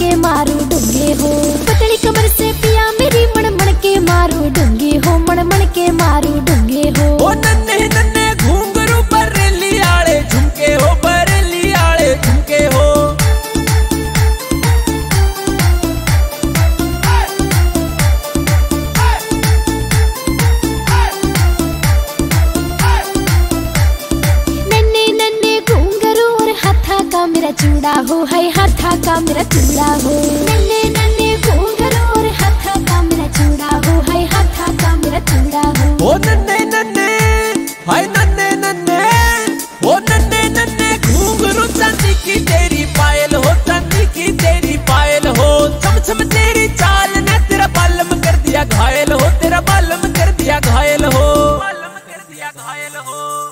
के मारू डूँगे हो पतली कमर से पिया मेरी मन मेरा चूड़ा हो, है हाथा का मेरा चूड़ा हो। नन्ने नन्ने और हाथा का मेरा चूड़ा हो, है हथा का मेरा चूड़ा हो। ओ नन्ने नन्ने हाय नन्ने नन्ने ओ नन्ने नन्ने घूंघरों चांदी की तेरी पायल हो चांदी की तेरी पायल हो। छम छम तेरी चाल ने तेरा बालम कर दिया घायल हो, तेरा बालम कर दिया घायल हो। बालम कर दिया घायल हो।